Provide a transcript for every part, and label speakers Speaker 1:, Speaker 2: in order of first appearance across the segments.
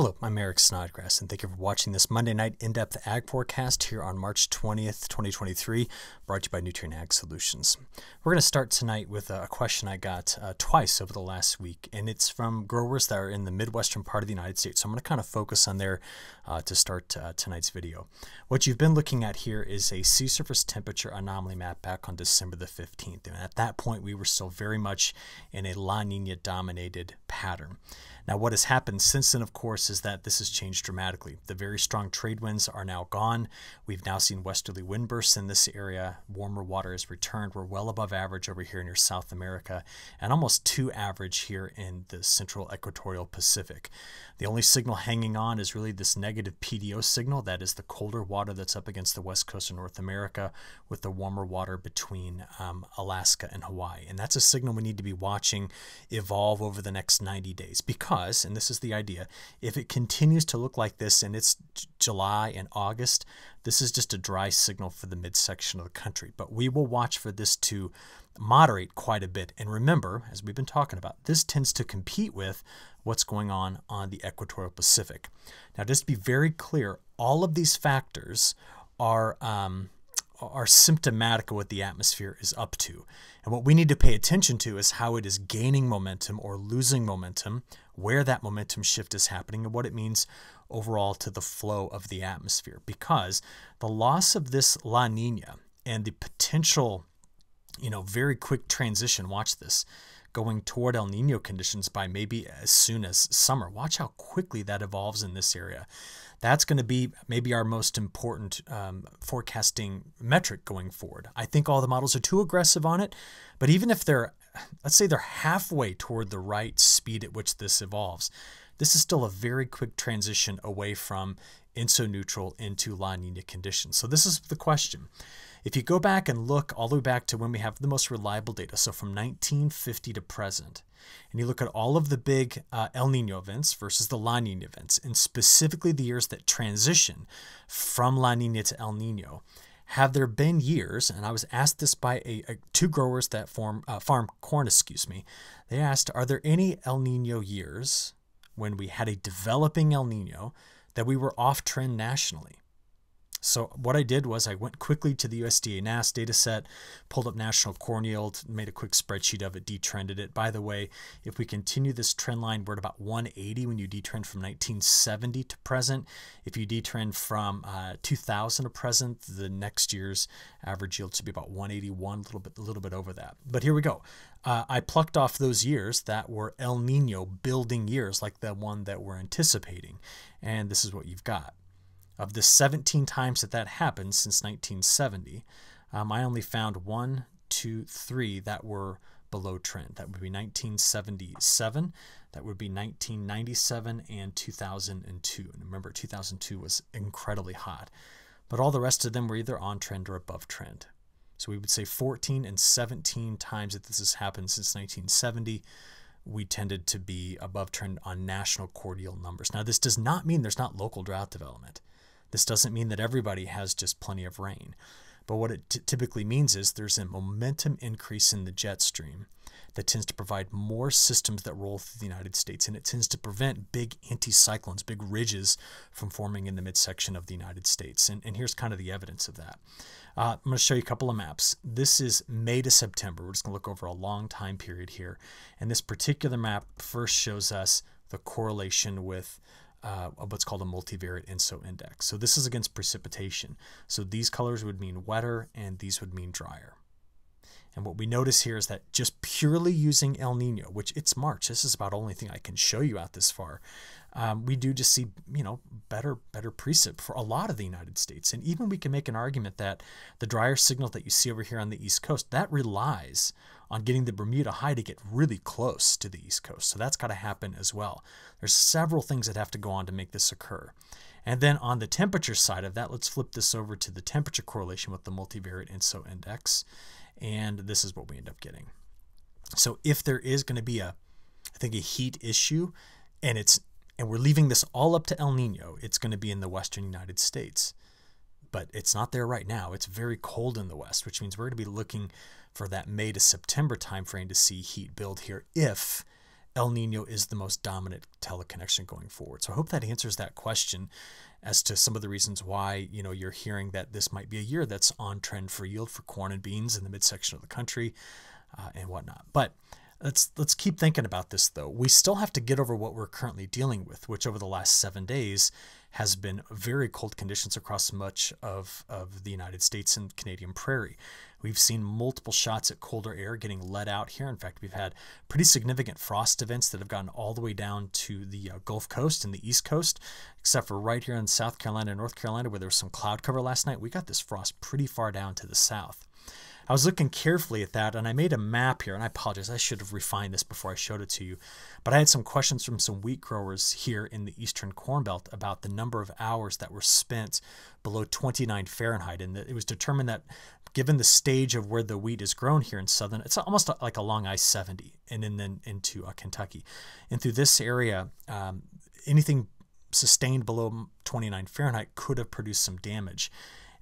Speaker 1: Hello, I'm Eric Snodgrass, and thank you for watching this Monday night in-depth ag forecast here on March 20th, 2023, brought to you by Nutrien Ag Solutions. We're going to start tonight with a question I got uh, twice over the last week, and it's from growers that are in the midwestern part of the United States. So I'm going to kind of focus on there uh, to start uh, tonight's video. What you've been looking at here is a sea surface temperature anomaly map back on December the 15th, and at that point we were still very much in a La Nina dominated pattern. Now, what has happened since then, of course, is that this has changed dramatically. The very strong trade winds are now gone. We've now seen westerly wind bursts in this area. Warmer water has returned. We're well above average over here near South America and almost to average here in the central equatorial Pacific. The only signal hanging on is really this negative PDO signal. That is the colder water that's up against the west coast of North America with the warmer water between um, Alaska and Hawaii. And that's a signal we need to be watching evolve over the next 90 days because because, and this is the idea, if it continues to look like this and it's July and August, this is just a dry signal for the midsection of the country. But we will watch for this to moderate quite a bit. And remember, as we've been talking about, this tends to compete with what's going on on the equatorial Pacific. Now, just to be very clear, all of these factors are um, are symptomatic of what the atmosphere is up to. And what we need to pay attention to is how it is gaining momentum or losing momentum, where that momentum shift is happening, and what it means overall to the flow of the atmosphere. Because the loss of this La Nina and the potential, you know, very quick transition, watch this, going toward El Nino conditions by maybe as soon as summer. Watch how quickly that evolves in this area. That's going to be maybe our most important um, forecasting metric going forward. I think all the models are too aggressive on it, but even if they're, let's say they're halfway toward the right speed at which this evolves, this is still a very quick transition away from ENSO-neutral into La Nina conditions. So this is the question. If you go back and look all the way back to when we have the most reliable data, so from 1950 to present, and you look at all of the big uh, El Nino events versus the La Nina events, and specifically the years that transition from La Nina to El Nino, have there been years, and I was asked this by a, a two growers that form uh, farm corn, excuse me, they asked, are there any El Nino years when we had a developing El Nino that we were off trend nationally? So what I did was I went quickly to the USDA NASS data set, pulled up national corn yield, made a quick spreadsheet of it, detrended it. By the way, if we continue this trend line, we're at about 180 when you detrend from 1970 to present. If you detrend from uh, 2000 to present, the next year's average yield should be about 181, a little bit, a little bit over that. But here we go. Uh, I plucked off those years that were El Nino building years, like the one that we're anticipating, and this is what you've got. Of the 17 times that that happened since 1970, um, I only found one, two, three that were below trend. That would be 1977, that would be 1997, and 2002. And remember, 2002 was incredibly hot. But all the rest of them were either on trend or above trend. So we would say 14 and 17 times that this has happened since 1970 we tended to be above trend on national corn yield numbers. Now, this does not mean there's not local drought development. This doesn't mean that everybody has just plenty of rain. But what it typically means is there's a momentum increase in the jet stream that tends to provide more systems that roll through the United States, and it tends to prevent big anticyclones, big ridges from forming in the midsection of the United States. And, and here's kind of the evidence of that. Uh, I'm going to show you a couple of maps. This is May to September. We're just going to look over a long time period here. And this particular map first shows us the correlation with uh, of what's called a multivariate ENSO index. So this is against precipitation. So these colors would mean wetter and these would mean drier. And what we notice here is that just purely using El Nino, which it's March, this is about only thing I can show you out this far, um, we do just see, you know, better better precip for a lot of the United States. And even we can make an argument that the drier signal that you see over here on the East Coast, that relies on getting the Bermuda High to get really close to the East Coast. So that's got to happen as well. There's several things that have to go on to make this occur. And then on the temperature side of that, let's flip this over to the temperature correlation with the multivariate ENSO index. And this is what we end up getting. So if there is going to be a, I think a heat issue, and it's and we're leaving this all up to El Nino, it's going to be in the western United States. But it's not there right now. It's very cold in the west, which means we're going to be looking for that May to September timeframe to see heat build here if El Nino is the most dominant teleconnection going forward. So I hope that answers that question as to some of the reasons why you know you're hearing that this might be a year that's on trend for yield for corn and beans in the midsection of the country uh, and whatnot. But let's let's keep thinking about this though. We still have to get over what we're currently dealing with, which over the last seven days has been very cold conditions across much of, of the United States and Canadian prairie. We've seen multiple shots at colder air getting let out here. In fact, we've had pretty significant frost events that have gotten all the way down to the uh, Gulf Coast and the East Coast, except for right here in South Carolina and North Carolina, where there was some cloud cover last night. We got this frost pretty far down to the south. I was looking carefully at that and I made a map here, and I apologize, I should have refined this before I showed it to you. But I had some questions from some wheat growers here in the eastern corn belt about the number of hours that were spent below 29 Fahrenheit. And it was determined that given the stage of where the wheat is grown here in southern, it's almost like along I 70 and then into uh, Kentucky. And through this area, um, anything sustained below 29 Fahrenheit could have produced some damage.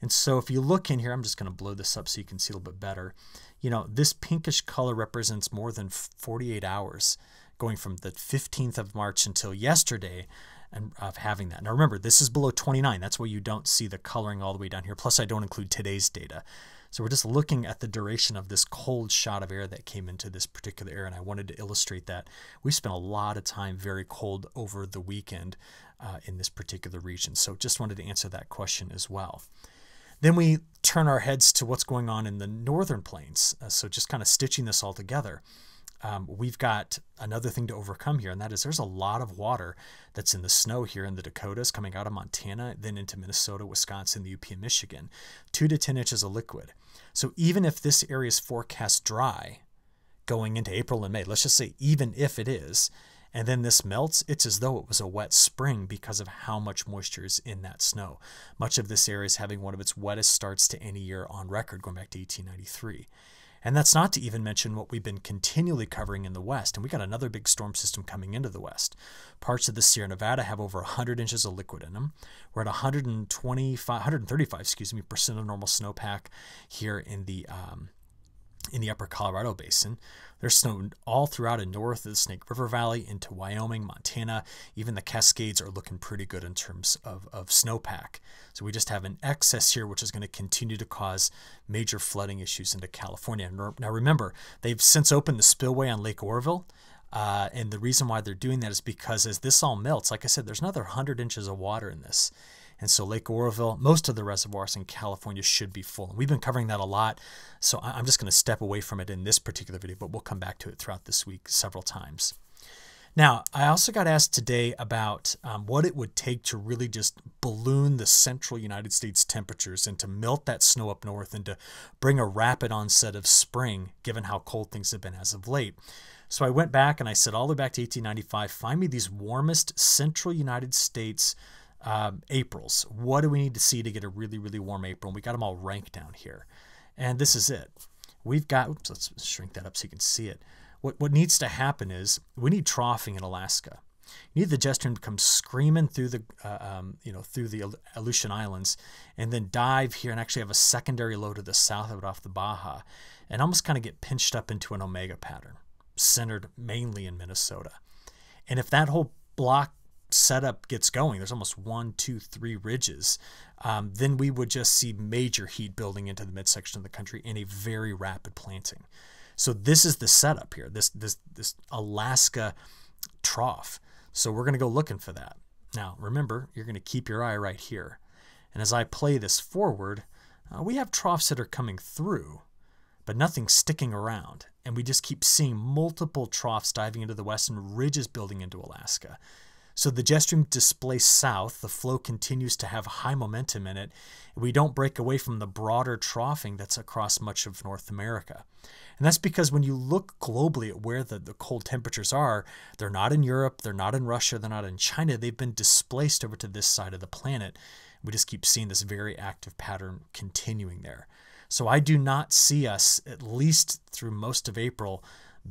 Speaker 1: And so if you look in here, I'm just going to blow this up so you can see a little bit better. You know, this pinkish color represents more than 48 hours going from the 15th of March until yesterday and of having that. Now remember, this is below 29. That's why you don't see the coloring all the way down here. Plus I don't include today's data. So we're just looking at the duration of this cold shot of air that came into this particular area, and I wanted to illustrate that. We spent a lot of time very cold over the weekend uh, in this particular region. So just wanted to answer that question as well. Then we turn our heads to what's going on in the northern plains. Uh, so just kind of stitching this all together. Um, we've got another thing to overcome here, and that is there's a lot of water that's in the snow here in the Dakotas, coming out of Montana, then into Minnesota, Wisconsin, the UP, and Michigan. Two to 10 inches of liquid. So even if this area is forecast dry going into April and May, let's just say even if it is, and then this melts, it's as though it was a wet spring because of how much moisture is in that snow. Much of this area is having one of its wettest starts to any year on record, going back to 1893. And that's not to even mention what we've been continually covering in the west. And we got another big storm system coming into the west. Parts of the Sierra Nevada have over 100 inches of liquid in them. We're at 125, 135, excuse me, percent of normal snowpack here in the um, in the upper Colorado basin. There's snow all throughout and north of the Snake River Valley into Wyoming, Montana. Even the Cascades are looking pretty good in terms of, of snowpack. So we just have an excess here, which is going to continue to cause major flooding issues into California. Now remember, they've since opened the spillway on Lake Oroville. Uh, and the reason why they're doing that is because as this all melts, like I said, there's another 100 inches of water in this. And so Lake Oroville, most of the reservoirs in California should be full. We've been covering that a lot. So I'm just going to step away from it in this particular video, but we'll come back to it throughout this week several times. Now, I also got asked today about um, what it would take to really just balloon the central United States temperatures and to melt that snow up north and to bring a rapid onset of spring, given how cold things have been as of late. So I went back and I said, all the way back to 1895, find me these warmest central United States um, Aprils. What do we need to see to get a really, really warm April? And we got them all ranked down here. And this is it. We've got, oops, let's shrink that up so you can see it. What, what needs to happen is we need troughing in Alaska. You need the jet stream to come screaming through the, uh, um, you know, through the Aleutian Islands, and then dive here and actually have a secondary low to the south of it off the Baja, and almost kind of get pinched up into an omega pattern, centered mainly in Minnesota. And if that whole block setup gets going, there's almost one, two, three ridges, um, then we would just see major heat building into the midsection of the country in a very rapid planting. So this is the setup here, this this this Alaska trough. So we're going to go looking for that. Now remember, you're going to keep your eye right here. And as I play this forward, uh, we have troughs that are coming through, but nothing sticking around. And we just keep seeing multiple troughs diving into the west and ridges building into Alaska. So the jet stream displays south, the flow continues to have high momentum in it, we don't break away from the broader troughing that's across much of North America. And that's because when you look globally at where the, the cold temperatures are, they're not in Europe, they're not in Russia, they're not in China, they've been displaced over to this side of the planet. We just keep seeing this very active pattern continuing there. So I do not see us, at least through most of April,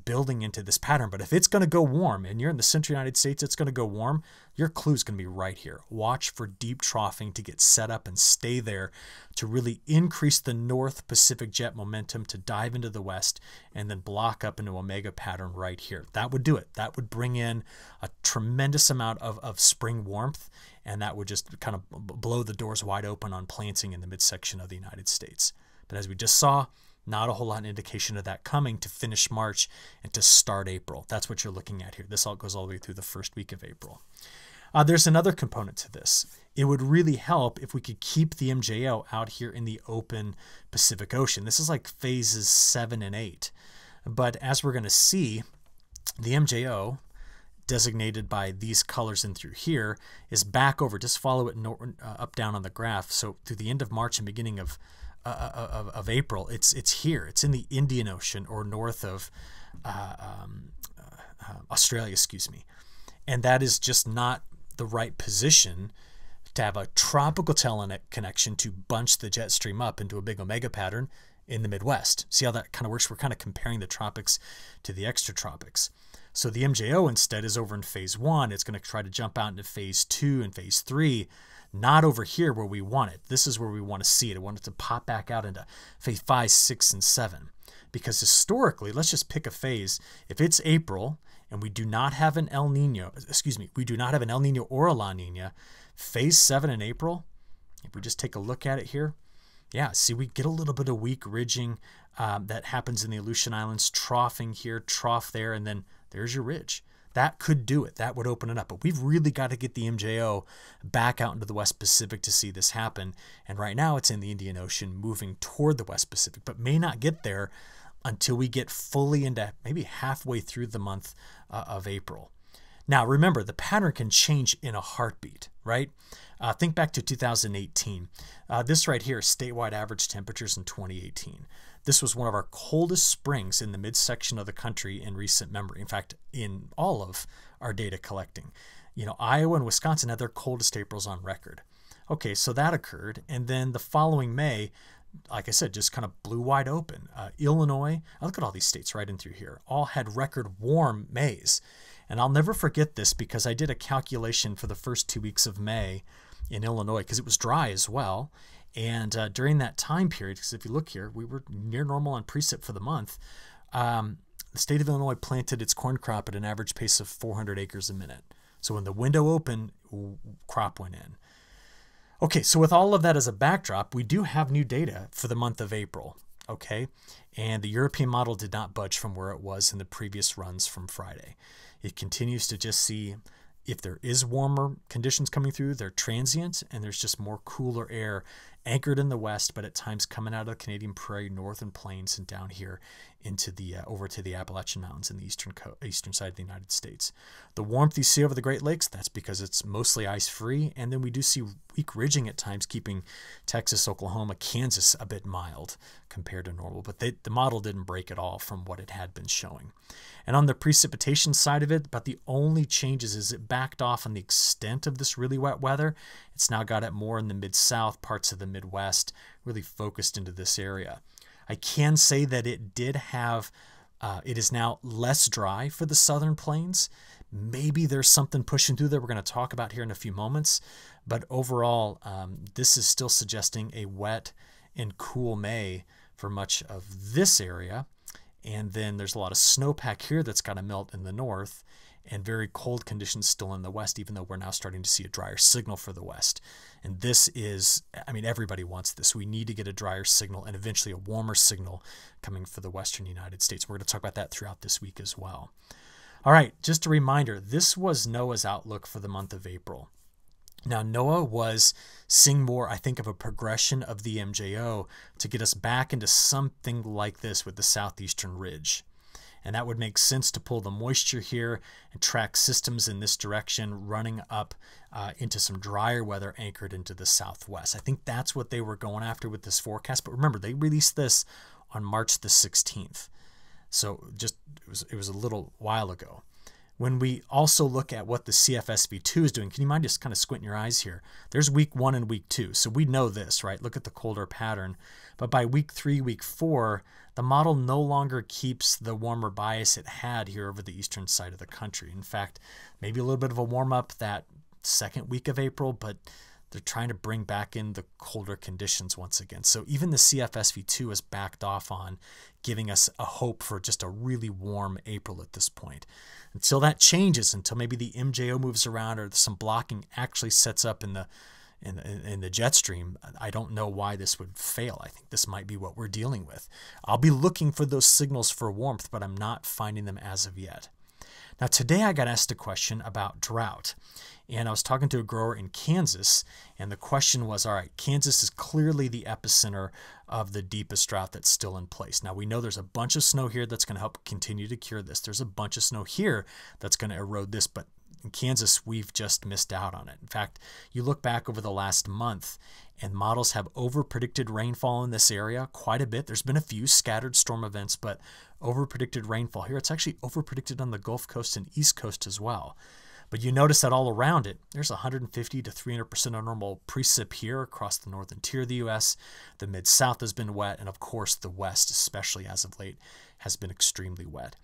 Speaker 1: building into this pattern. But if it's going to go warm and you're in the central United States, it's going to go warm, your clue is going to be right here. Watch for deep troughing to get set up and stay there to really increase the North Pacific jet momentum to dive into the west and then block up into Omega pattern right here. That would do it. That would bring in a tremendous amount of, of spring warmth and that would just kind of blow the doors wide open on planting in the midsection of the United States. But as we just saw, not a whole lot of indication of that coming to finish March and to start April. That's what you're looking at here. This all goes all the way through the first week of April. Uh, there's another component to this. It would really help if we could keep the MJO out here in the open Pacific Ocean. This is like phases seven and eight. But as we're going to see, the MJO, designated by these colors in through here, is back over. Just follow it uh, up down on the graph. So through the end of March and beginning of uh, uh, of, of, April. It's it's here. It's in the Indian Ocean or north of uh, um, uh, Australia, excuse me, and that is just not the right position to have a tropical telenet connection to bunch the jet stream up into a big omega pattern in the Midwest. See how that kind of works? We're kind of comparing the tropics to the extratropics. So the MJO instead is over in phase one. It's going to try to jump out into phase two and phase three not over here where we want it. This is where we want to see it. I want it to pop back out into phase five, six, and seven. Because historically, let's just pick a phase. If it's April and we do not have an El Nino, excuse me, we do not have an El Nino or a La Nina, phase seven in April, if we just take a look at it here, yeah, see, we get a little bit of weak ridging um, that happens in the Aleutian Islands, troughing here, trough there, and then there's your ridge. That could do it. That would open it up. But we've really got to get the MJO back out into the West Pacific to see this happen. And right now it's in the Indian Ocean moving toward the West Pacific, but may not get there until we get fully into maybe halfway through the month uh, of April. Now, remember, the pattern can change in a heartbeat, right? Uh, think back to 2018. Uh, this right here, statewide average temperatures in 2018. This was one of our coldest springs in the midsection of the country in recent memory. In fact, in all of our data collecting. You know, Iowa and Wisconsin had their coldest Aprils on record. Okay, so that occurred. And then the following May, like I said, just kind of blew wide open. Uh, Illinois, I look at all these states right in through here, all had record warm Mays. And I'll never forget this because I did a calculation for the first two weeks of May in Illinois because it was dry as well. And uh, during that time period, because if you look here, we were near normal on precip for the month. Um, the state of Illinois planted its corn crop at an average pace of 400 acres a minute. So when the window opened, crop went in. Okay, so with all of that as a backdrop, we do have new data for the month of April. Okay, and the European model did not budge from where it was in the previous runs from Friday. It continues to just see if there is warmer conditions coming through, they're transient and there's just more cooler air anchored in the west, but at times coming out of the Canadian Prairie, northern plains, and down here into the uh, over to the Appalachian Mountains in the eastern co- eastern side of the United States. The warmth you see over the Great Lakes, that's because it's mostly ice free, and then we do see weak ridging at times, keeping Texas, Oklahoma, Kansas a bit mild compared to normal. But they, the model didn't break at all from what it had been showing. And on the precipitation side of it, but the only changes is it backed off on the extent of this really wet weather. It's now got it more in the mid south parts of the Midwest, really focused into this area. I can say that it did have, uh, it is now less dry for the southern plains. Maybe there's something pushing through there we're going to talk about here in a few moments. But overall, um, this is still suggesting a wet and cool May for much of this area. And then there's a lot of snowpack here that's got to melt in the north and very cold conditions still in the west, even though we're now starting to see a drier signal for the west. And this is, I mean, everybody wants this. We need to get a drier signal and eventually a warmer signal coming for the western United States. We're going to talk about that throughout this week as well. All right, just a reminder this was NOAA's outlook for the month of April. Now, NOAA was seeing more, I think, of a progression of the MJO to get us back into something like this with the southeastern ridge and that would make sense to pull the moisture here and track systems in this direction running up uh, into some drier weather anchored into the southwest. I think that's what they were going after with this forecast. But remember, they released this on March the 16th. So just it was it was a little while ago. When we also look at what the CFSV2 is doing, can you mind just kind of squinting your eyes here? There's week one and week two. So we know this, right? Look at the colder pattern. But by week three, week four, the model no longer keeps the warmer bias it had here over the eastern side of the country. In fact, maybe a little bit of a warm up that second week of April, but they're trying to bring back in the colder conditions once again. So even the CFSV2 has backed off on giving us a hope for just a really warm April at this point. Until that changes, until maybe the MJO moves around or some blocking actually sets up in the in, in, the jet stream, I don't know why this would fail. I think this might be what we're dealing with. I'll be looking for those signals for warmth, but I'm not finding them as of yet. Now, today I got asked a question about drought. And I was talking to a grower in Kansas, and the question was all right, Kansas is clearly the epicenter of the deepest drought that's still in place. Now, we know there's a bunch of snow here that's going to help continue to cure this. There's a bunch of snow here that's going to erode this, but in Kansas, we've just missed out on it. In fact, you look back over the last month, and models have over predicted rainfall in this area quite a bit. There's been a few scattered storm events, but over predicted rainfall here. It's actually over predicted on the Gulf Coast and East Coast as well. But you notice that all around it, there's 150 to 300% of normal precip here across the northern tier of the U.S. The mid south has been wet, and of course, the west, especially as of late, has been extremely wet.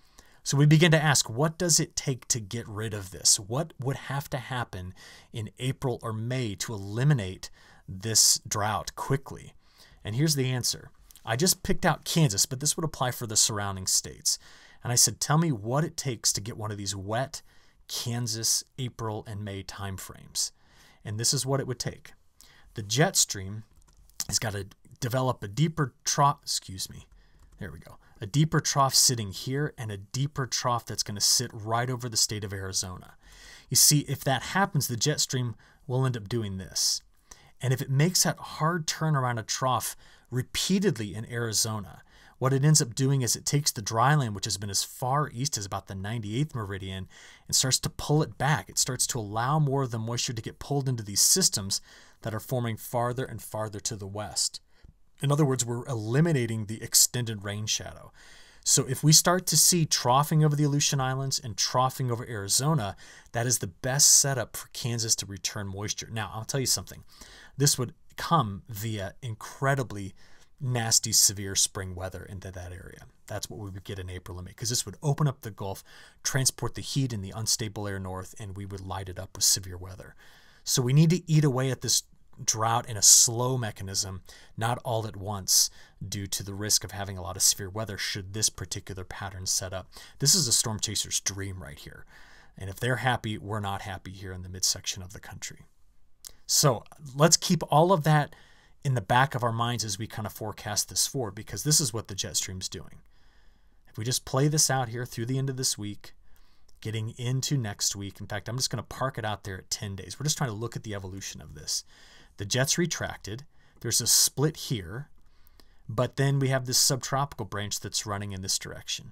Speaker 1: So we begin to ask, what does it take to get rid of this? What would have to happen in April or May to eliminate this drought quickly? And here's the answer. I just picked out Kansas, but this would apply for the surrounding states. And I said, tell me what it takes to get one of these wet Kansas April and May timeframes. And this is what it would take. The jet stream has got to develop a deeper trough, excuse me, there we go, a deeper trough sitting here and a deeper trough that's going to sit right over the state of Arizona. You see, if that happens, the jet stream will end up doing this. And if it makes that hard turn around a trough repeatedly in Arizona, what it ends up doing is it takes the dry land, which has been as far east as about the 98th meridian, and starts to pull it back. It starts to allow more of the moisture to get pulled into these systems that are forming farther and farther to the west. In other words, we're eliminating the extended rain shadow. So if we start to see troughing over the Aleutian Islands and troughing over Arizona, that is the best setup for Kansas to return moisture. Now, I'll tell you something. This would come via incredibly nasty, severe spring weather into that area. That's what we would get in April and May, because this would open up the Gulf, transport the heat in the unstable air north, and we would light it up with severe weather. So we need to eat away at this drought in a slow mechanism, not all at once, due to the risk of having a lot of severe weather should this particular pattern set up. This is a storm chaser's dream right here. And if they're happy, we're not happy here in the midsection of the country. So let's keep all of that in the back of our minds as we kind of forecast this forward because this is what the jet stream's doing. If we just play this out here through the end of this week, getting into next week, in fact, I'm just going to park it out there at 10 days. We're just trying to look at the evolution of this. The jet's retracted. There's a split here, but then we have this subtropical branch that's running in this direction.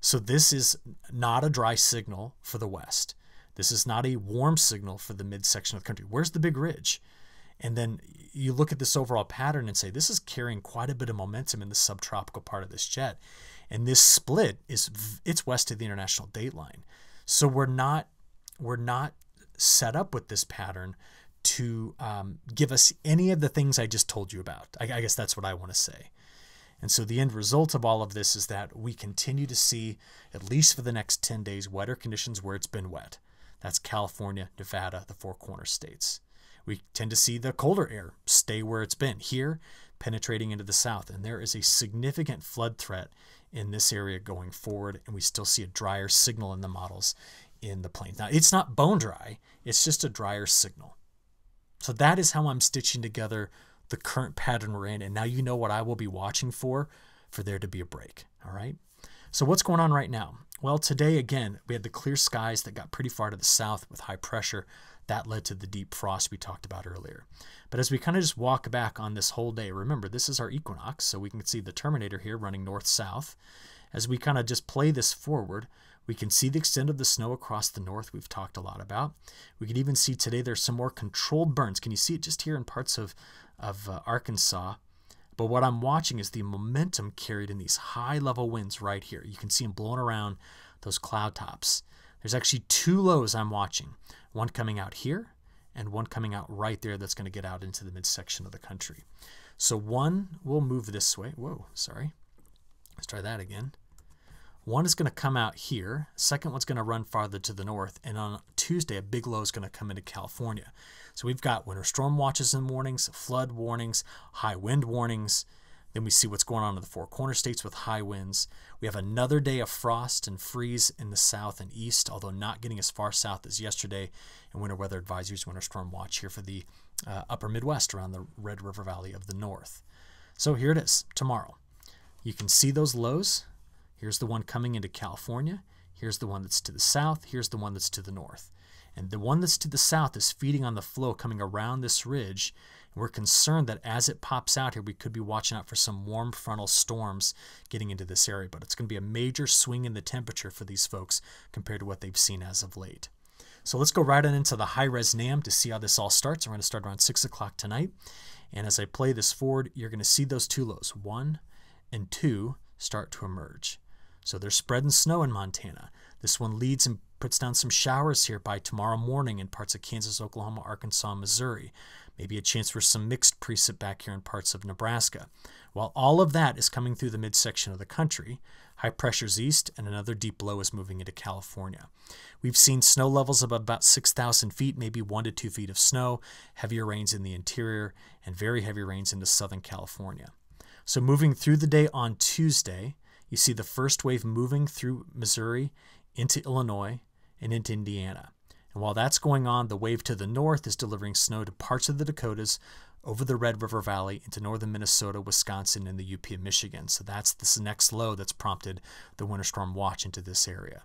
Speaker 1: So this is not a dry signal for the west. This is not a warm signal for the midsection of the country. Where's the big ridge? And then you look at this overall pattern and say, this is carrying quite a bit of momentum in the subtropical part of this jet. And this split is it's west of the international date line. So we're not we're not set up with this pattern to um, give us any of the things I just told you about. I, I guess that's what I want to say. And so the end result of all of this is that we continue to see, at least for the next 10 days, wetter conditions where it's been wet. That's California, Nevada, the Four Corner states we tend to see the colder air stay where it's been here, penetrating into the south. And there is a significant flood threat in this area going forward. And we still see a drier signal in the models in the plains. Now, it's not bone dry, it's just a drier signal. So that is how I'm stitching together the current pattern we're in. And now you know what I will be watching for for there to be a break. All right. So what's going on right now? Well, today again, we had the clear skies that got pretty far to the south with high pressure. That led to the deep frost we talked about earlier. But as we kind of just walk back on this whole day, remember this is our equinox, so we can see the terminator here running north-south. As we kind of just play this forward, we can see the extent of the snow across the north we've talked a lot about. We can even see today there's some more controlled burns. Can you see it just here in parts of, of uh, Arkansas? But what I'm watching is the momentum carried in these high level winds right here. You can see them blowing around those cloud tops. There's actually two lows I'm watching, one coming out here and one coming out right there that's going to get out into the midsection of the country. So one will move this way. Whoa, sorry. Let's try that again. One is going to come out here. Second one's going to run farther to the north. And on Tuesday, a big low is going to come into California. So we've got winter storm watches and warnings, flood warnings, high wind warnings. Then we see what's going on in the four corner states with high winds. We have another day of frost and freeze in the south and east, although not getting as far south as yesterday. And winter weather advisories, winter storm watch here for the uh, upper Midwest around the Red River Valley of the north. So here it is tomorrow. You can see those lows. Here's the one coming into California. Here's the one that's to the south. Here's the one that's to the north. And the one that's to the south is feeding on the flow coming around this ridge. And we're concerned that as it pops out here, we could be watching out for some warm frontal storms getting into this area. But it's going to be a major swing in the temperature for these folks compared to what they've seen as of late. So let's go right on into the high res NAM to see how this all starts. We're going to start around 6 o'clock tonight. And as I play this forward, you're going to see those two lows, 1 and 2, start to emerge. So they're spreading snow in Montana. This one leads and puts down some showers here by tomorrow morning in parts of Kansas, Oklahoma, Arkansas, Missouri. Maybe a chance for some mixed precip back here in parts of Nebraska. While all of that is coming through the midsection of the country, high pressure's east and another deep low is moving into California. We've seen snow levels of about 6,000 feet, maybe 1 to 2 feet of snow, heavier rains in the interior, and very heavy rains into Southern California. So moving through the day on Tuesday, you see the first wave moving through Missouri into Illinois and into Indiana. And while that's going on, the wave to the north is delivering snow to parts of the Dakotas, over the Red River Valley into northern Minnesota, Wisconsin, and the UP of Michigan. So that's this next low that's prompted the winter storm watch into this area.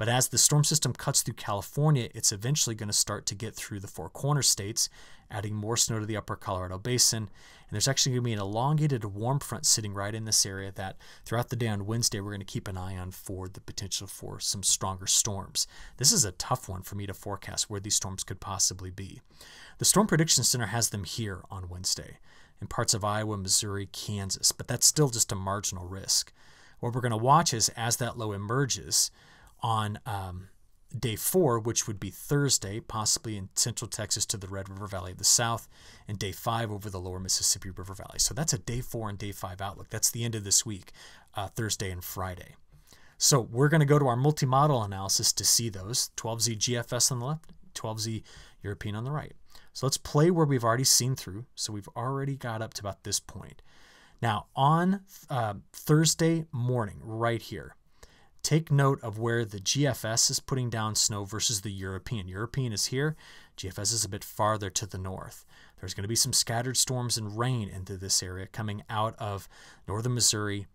Speaker 1: But as the storm system cuts through California, it's eventually going to start to get through the Four Corner states, adding more snow to the upper Colorado Basin. And there's actually going to be an elongated warm front sitting right in this area that throughout the day on Wednesday, we're going to keep an eye on for the potential for some stronger storms. This is a tough one for me to forecast where these storms could possibly be. The Storm Prediction Center has them here on Wednesday in parts of Iowa, Missouri, Kansas, but that's still just a marginal risk. What we're going to watch is as that low emerges, on um, day four, which would be Thursday, possibly in central Texas to the Red River Valley of the South, and day five over the lower Mississippi River Valley. So that's a day four and day five outlook. That's the end of this week, uh, Thursday and Friday. So we're going to go to our multi-model analysis to see those 12Z GFS on the left, 12Z European on the right. So let's play where we've already seen through. So we've already got up to about this point. Now on uh, Thursday morning, right here, Take note of where the GFS is putting down snow versus the European. European is here, GFS is a bit farther to the north. There's going to be some scattered storms and rain into this area coming out of northern Missouri,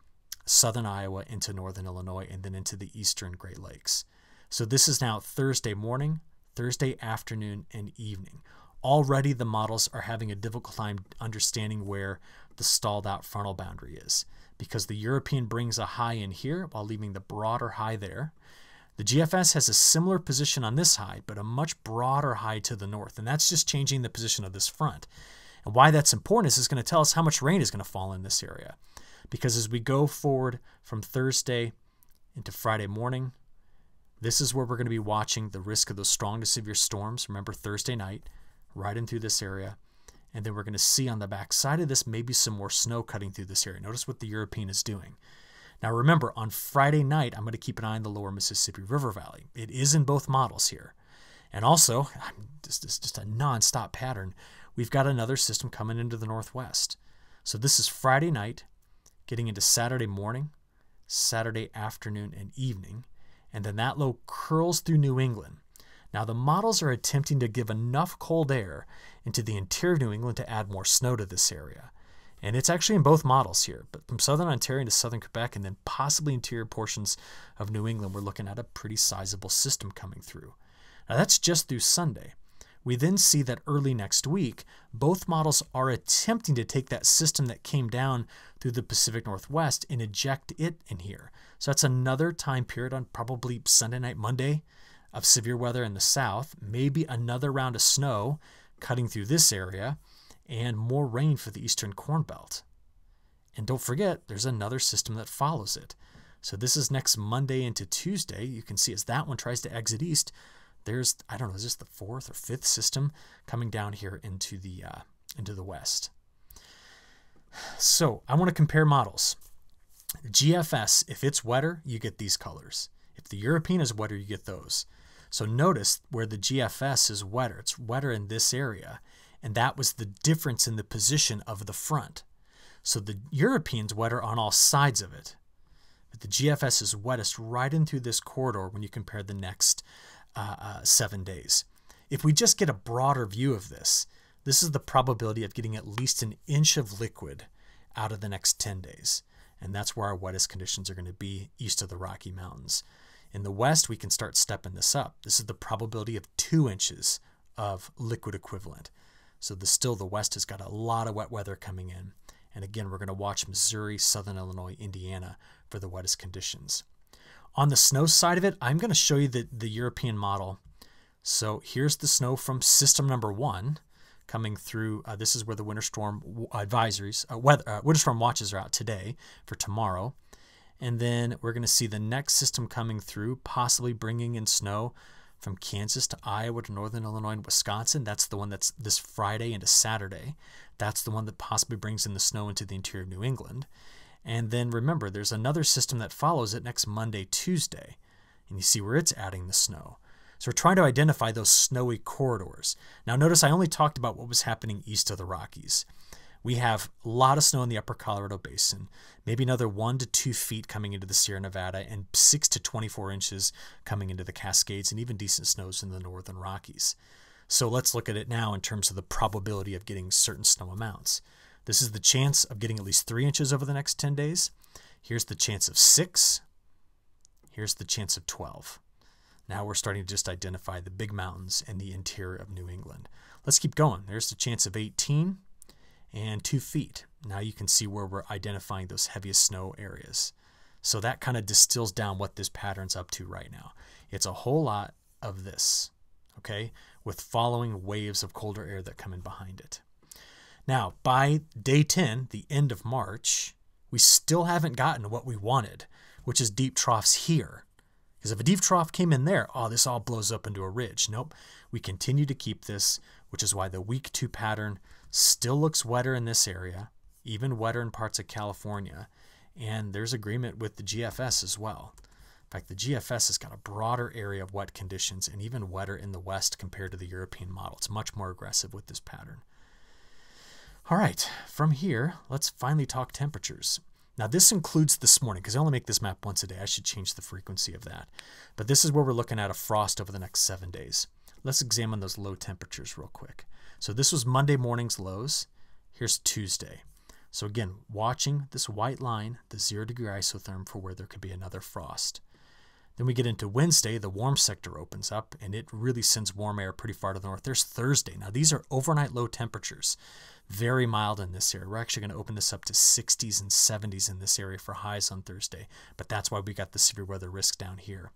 Speaker 1: southern Iowa, into northern Illinois, and then into the eastern Great Lakes. So this is now Thursday morning, Thursday afternoon, and evening. Already the models are having a difficult time understanding where the stalled out frontal boundary is because the European brings a high in here while leaving the broader high there. The GFS has a similar position on this high, but a much broader high to the north, and that's just changing the position of this front. And why that's important is it's going to tell us how much rain is going to fall in this area. Because as we go forward from Thursday into Friday morning, this is where we're going to be watching the risk of those strong to severe storms. Remember, Thursday night, right in through this area. And then we're going to see on the back side of this maybe some more snow cutting through this area. Notice what the European is doing. Now remember, on Friday night, I'm going to keep an eye on the lower Mississippi River Valley. It is in both models here. And also, this is just a non-stop pattern. We've got another system coming into the northwest. So this is Friday night, getting into Saturday morning, Saturday afternoon, and evening. And then that low curls through New England. Now, the models are attempting to give enough cold air into the interior of New England to add more snow to this area. And it's actually in both models here, but from southern Ontario to southern Quebec and then possibly interior portions of New England, we're looking at a pretty sizable system coming through. Now, that's just through Sunday. We then see that early next week, both models are attempting to take that system that came down through the Pacific Northwest and eject it in here. So that's another time period on probably Sunday night, Monday, of severe weather in the south, maybe another round of snow cutting through this area, and more rain for the eastern corn belt. And don't forget, there's another system that follows it. So this is next Monday into Tuesday. You can see as that one tries to exit east, there's I don't know, is this the fourth or fifth system coming down here into the uh, into the west? So I want to compare models. GFS, if it's wetter, you get these colors. If the European is wetter, you get those. So notice where the GFS is wetter. It's wetter in this area. And that was the difference in the position of the front. So the European's wetter on all sides of it. But the GFS is wettest right in through this corridor when you compare the next uh, uh, seven days. If we just get a broader view of this, this is the probability of getting at least an inch of liquid out of the next 10 days. And that's where our wettest conditions are going to be east of the Rocky Mountains. In the west, we can start stepping this up. This is the probability of two inches of liquid equivalent. So the still the west has got a lot of wet weather coming in. And again, we're going to watch Missouri, Southern Illinois, Indiana for the wettest conditions. On the snow side of it, I'm going to show you the, the European model. So here's the snow from system number one coming through. Uh, this is where the winter storm advisories, uh, weather, uh, winter storm watches are out today for tomorrow. And then we're going to see the next system coming through, possibly bringing in snow from Kansas to Iowa to northern Illinois and Wisconsin. That's the one that's this Friday into Saturday. That's the one that possibly brings in the snow into the interior of New England. And then remember, there's another system that follows it next Monday, Tuesday. And you see where it's adding the snow. So we're trying to identify those snowy corridors. Now, notice I only talked about what was happening east of the Rockies. We have a lot of snow in the upper Colorado Basin, maybe another one to two feet coming into the Sierra Nevada, and six to 24 inches coming into the Cascades, and even decent snows in the northern Rockies. So let's look at it now in terms of the probability of getting certain snow amounts. This is the chance of getting at least three inches over the next 10 days. Here's the chance of six. Here's the chance of 12. Now we're starting to just identify the big mountains and the interior of New England. Let's keep going. There's the chance of 18 and 2 feet. Now you can see where we're identifying those heaviest snow areas. So that kind of distills down what this pattern's up to right now. It's a whole lot of this, okay, with following waves of colder air that come in behind it. Now, by day 10, the end of March, we still haven't gotten what we wanted, which is deep troughs here. Because if a deep trough came in there, oh, this all blows up into a ridge. Nope. We continue to keep this, which is why the week two pattern still looks wetter in this area, even wetter in parts of California. And there's agreement with the GFS as well. In fact, the GFS has got a broader area of wet conditions and even wetter in the west compared to the European model. It's much more aggressive with this pattern. All right, from here, let's finally talk temperatures. Now this includes this morning, because I only make this map once a day. I should change the frequency of that. But this is where we're looking at a frost over the next seven days. Let's examine those low temperatures real quick. So this was Monday morning's lows. Here's Tuesday. So again, watching this white line, the zero degree isotherm for where there could be another frost. Then we get into Wednesday, the warm sector opens up and it really sends warm air pretty far to the north. There's Thursday. Now, these are overnight low temperatures very mild in this area. We're actually going to open this up to 60s and 70s in this area for highs on Thursday, but that's why we got the severe weather risk down here.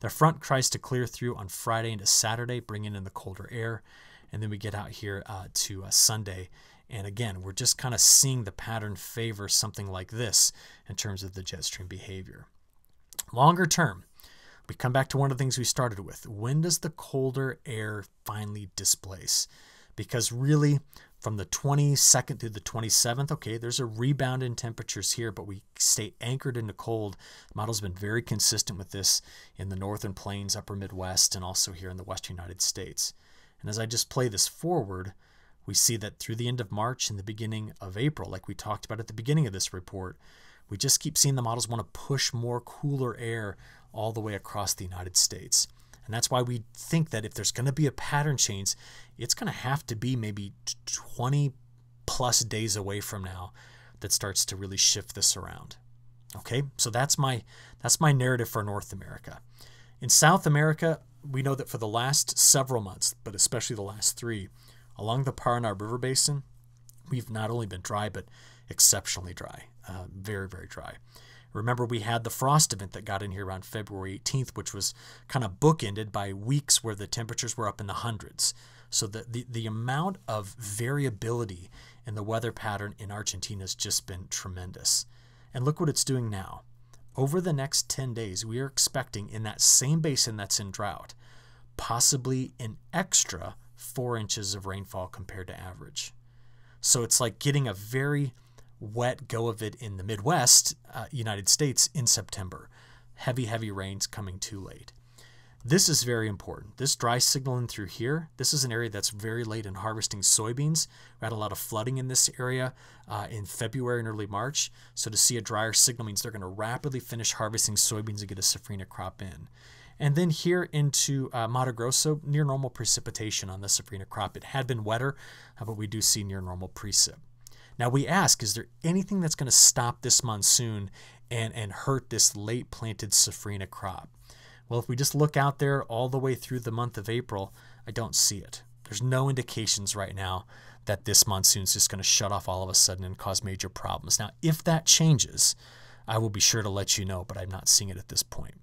Speaker 1: The front tries to clear through on Friday into Saturday, bringing in the colder air, and then we get out here uh, to uh, Sunday. And again, we're just kind of seeing the pattern favor something like this in terms of the jet stream behavior. Longer term, we come back to one of the things we started with. When does the colder air finally displace? Because really, from the 22nd through the 27th, okay, there's a rebound in temperatures here, but we stay anchored into cold. The model's been very consistent with this in the northern plains, upper Midwest, and also here in the western United States. And as I just play this forward, we see that through the end of March and the beginning of April, like we talked about at the beginning of this report, we just keep seeing the models want to push more cooler air all the way across the United States. And that's why we think that if there's going to be a pattern change, it's going to have to be maybe 20 plus days away from now that starts to really shift this around. Okay, so that's my that's my narrative for North America. In South America, we know that for the last several months, but especially the last three, along the Paraná River Basin, we've not only been dry but exceptionally dry, uh, very very dry. Remember, we had the frost event that got in here around February 18th, which was kind of bookended by weeks where the temperatures were up in the hundreds. So the, the, the amount of variability in the weather pattern in Argentina has just been tremendous. And look what it's doing now. Over the next 10 days, we are expecting in that same basin that's in drought, possibly an extra four inches of rainfall compared to average. So it's like getting a very wet go of it in the Midwest, uh, United States, in September. Heavy, heavy rains coming too late. This is very important. This dry signaling through here, this is an area that's very late in harvesting soybeans. We had a lot of flooding in this area uh, in February and early March. So to see a drier signal means they're going to rapidly finish harvesting soybeans and get a safrinha crop in. And then here into uh, Mato Grosso, near normal precipitation on the safrinha crop. It had been wetter, uh, but we do see near normal precip. Now we ask, is there anything that's going to stop this monsoon and, and hurt this late planted safrinha crop? Well, if we just look out there all the way through the month of April, I don't see it. There's no indications right now that this monsoon is just going to shut off all of a sudden and cause major problems. Now, if that changes, I will be sure to let you know, but I'm not seeing it at this point.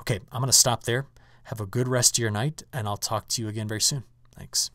Speaker 1: Okay, I'm going to stop there. Have a good rest of your night, and I'll talk to you again very soon. Thanks.